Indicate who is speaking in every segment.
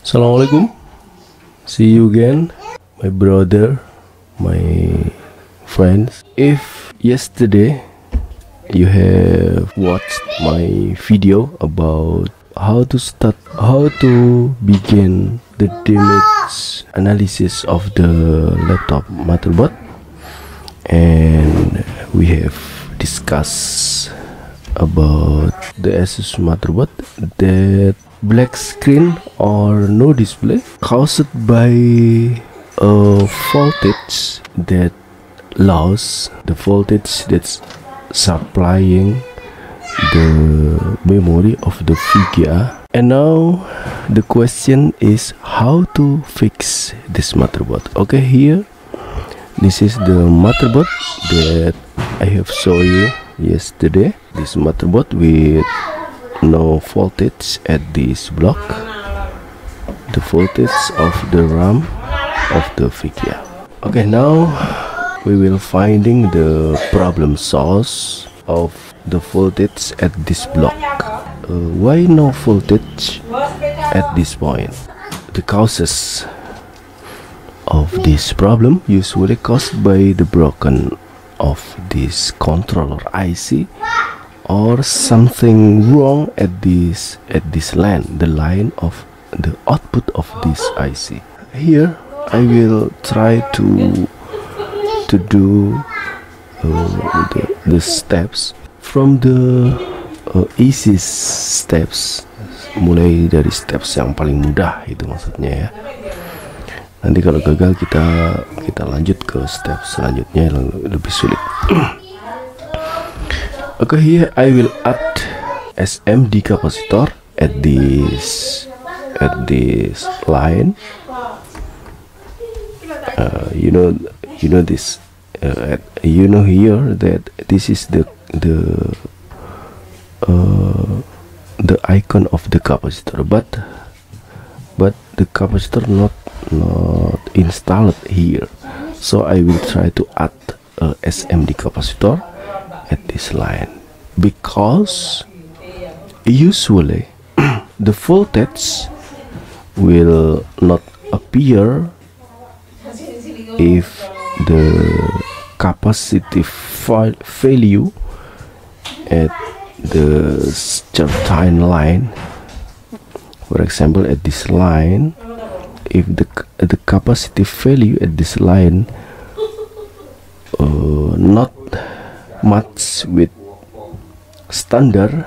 Speaker 1: Assalamualaikum. See you again, my brother, my friends. If yesterday you have watched my video about how to start, how to begin the damage analysis of the laptop motherboard, and we have discussed about the Asus motherboard that black screen or no display caused by a voltage that loss. The voltage that's supplying the memory of the VGA and now the question is how to fix this motherboard. Okay here this is the motherboard that I have shown you yesterday. This motherboard with no voltage at this block. The voltage of the RAM of the VGA okay now we will finding the problem source of the voltage at this block. Uh, why no voltage at this point? The causes of this problem usually caused by the broken of this controller IC or something wrong at this at this line the line of the output of this IC here I will try to to do uh, the, the steps. From the uh, easy steps mulai dari steps yang paling mudah itu maksudnya ya. Nanti kalau gagal kita kita lanjut ke step selanjutnya yang lebih sulit okay here I will add SMD capacitor at this at this line. Uh, you know you know this uh, at, you know here that this is the the uh, the icon of the capacitor but but the capacitor not not installed here. So I will try to add a SMD capacitor at this line. Because usually the voltage will not appear if the capacitive value at the certain line for example at this line if the the capacitive value at this line uh, not much with standard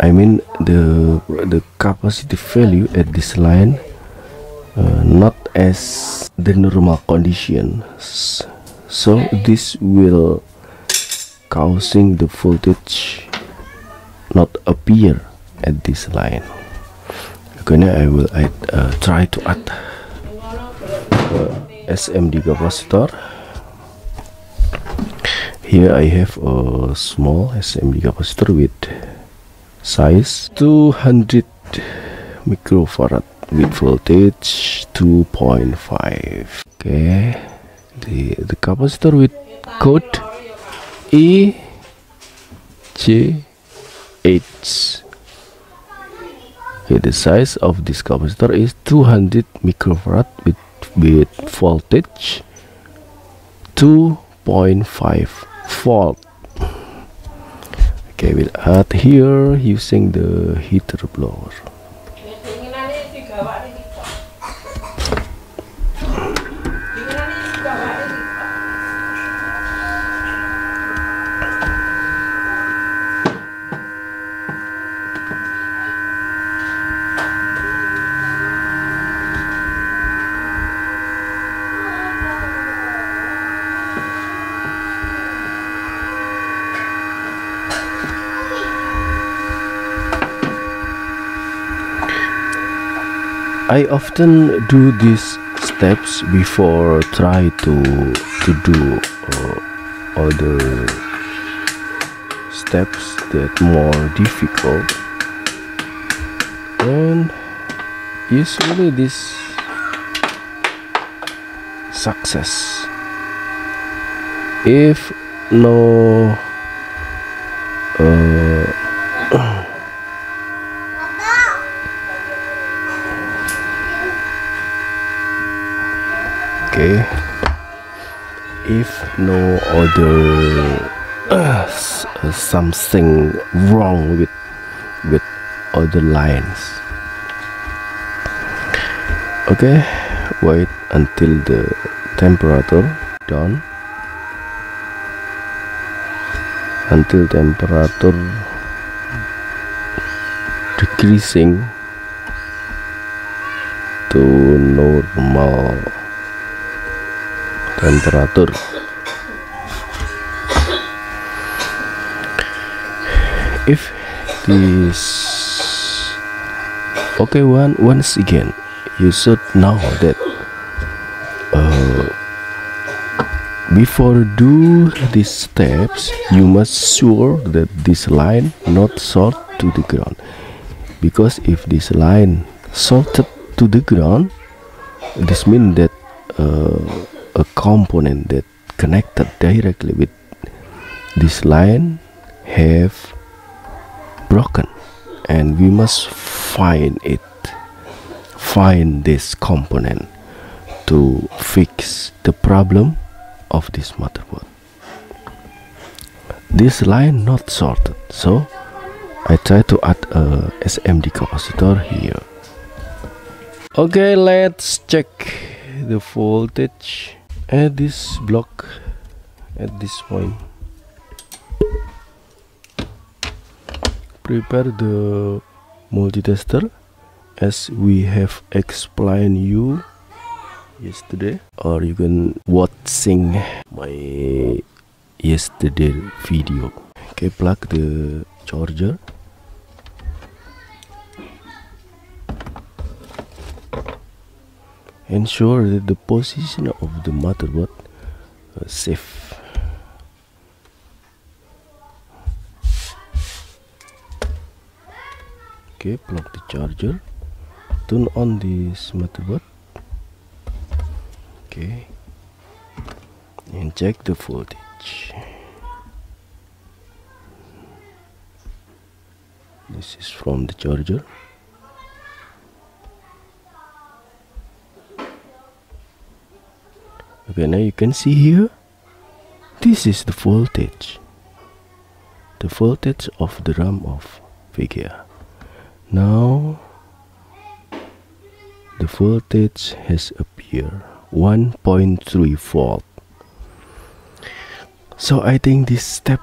Speaker 1: I mean the the capacity value at this line uh, not as the normal conditions so this will causing the voltage not appear at this line. Okay now I will add, uh, try to add uh, SMD capacitor here I have a small SMD capacitor with size 200 microfarad with voltage 2.5 okay. The the capacitor with code E J H. Okay, the size of this capacitor is 200 microfarad with with voltage 2.5 volt okay we'll add here using the heater blower I often do these steps before try to to do uh, other steps that more difficult. And usually this success. If no uh, something wrong with with other lines. Okay wait until the temperature done. Until temperature decreasing to normal temperature if this okay one once again you should know that uh, before do these steps you must sure that this line not short to the ground. Because if this line shorted to the ground this means that uh, a component that connected directly with this line have broken and we must find it find this component to fix the problem of this motherboard. This line not sorted so I try to add a SMD capacitor here. Okay let's check the voltage at this block at this point prepare the multitester as we have explained you yesterday. Or you can watching my yesterday video. Okay plug the charger. Ensure that the position of the motherboard is safe okay plug the charger turn on this motherboard okay. And check the voltage this is from the charger. Okay now you can see here. This is the voltage. The voltage of the RAM of VGA now the voltage has appeared 1.3 volt. So I think this step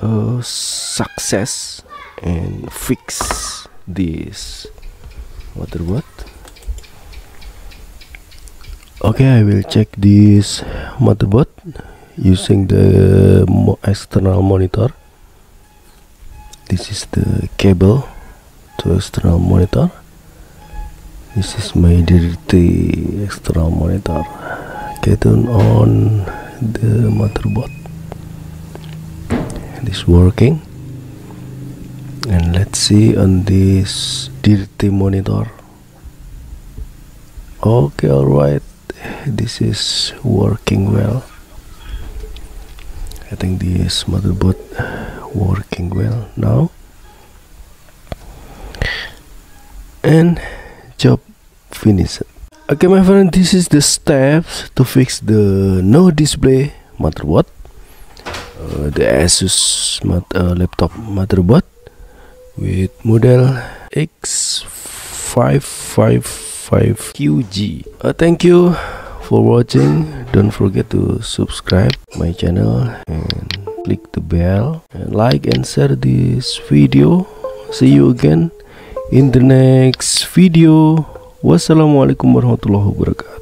Speaker 1: uh, success and fix this motherboard okay I will check this motherboard using the external monitor. This is the cable to external monitor. This is my dirty external monitor. Okay turn on the motherboard. It is working. And let's see on this dirty monitor. Okay alright this is working well. I think this motherboard working well now and job finished okay my friend this is the steps to fix the no display motherboard. Uh, the Asus mat uh, laptop motherboard with model X555QG uh, thank you for watching. Don't forget to subscribe my channel and click the bell. And like and share this video. See you again in the next video wassalamualaikum warahmatullahi wabarakatuh